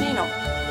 casino.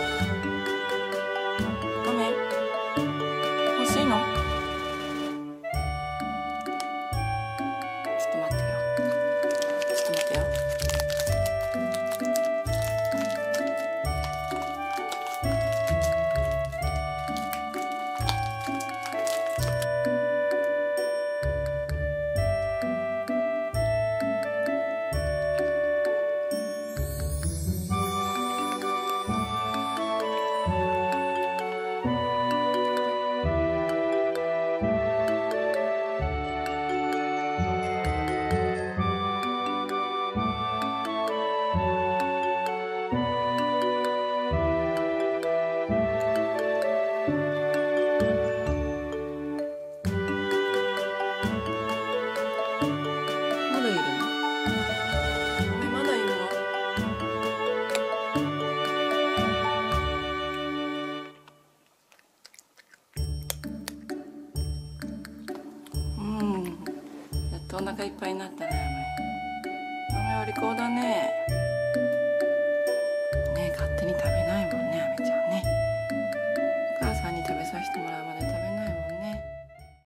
お腹いっぱいになったね豆お利口だね。